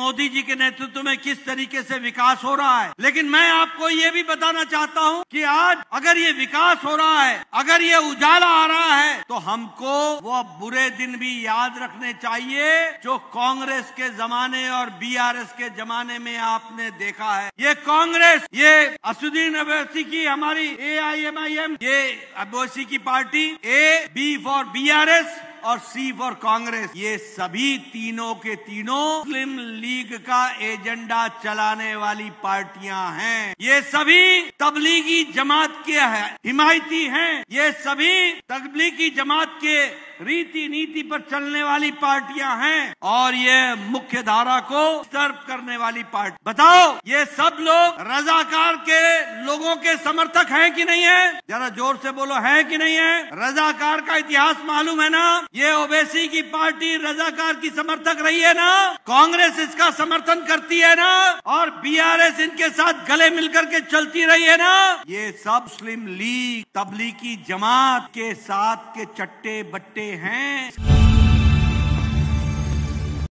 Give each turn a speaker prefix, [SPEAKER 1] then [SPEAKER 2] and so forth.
[SPEAKER 1] मोदी जी के नेतृत्व में किस तरीके से विकास हो रहा है? लेकिन मैं आपको ये भी बताना चाहता हूँ कि आज अगर ये विकास हो रहा है, अगर ये उजाला आ रहा है तो हमको वो बुरे दिन भी याद रखने चाहिए जो कांग्रेस के जमाने और बीआरएस के जमाने में आपने देखा है। ये कांग्रेस, ये असुद्दीन अवैसी की हमारी ए आई एम आई एम ये अवैसी की party A B for BRS और सी फॉर कांग्रेस। ये सभी तीनों के तीनों मुस्लिम लीग का एजेंडा चलाने वाली पार्टियाँ हैं। ये सभी तबलीगी जमात के है, हिमायती हैं। ये सभी तबलीगी जमात के रीति नीति पर चलने वाली पार्टियाँ हैं और ये मुख्य धारा को सर्व करने वाली पार्टी। बताओ, ये सब लोग रजाकार के लोगों के समर्थक हैं कि नहीं है? जरा ज़ोर से बोलो, है कि नहीं है? रजाकार का इतिहास मालूम है ना? ये ओबेसी की पार्टी रजाकार की समर्थक रही है ना? कांग्रेस इसका समर्थन करती है ना? और बीआरएस इनके साथ गले मिलकर के चलती रही है ना? ये सब मुस्लिम लीग, तबलीगी जमात के साथ के चट्टे बट्टे हैं।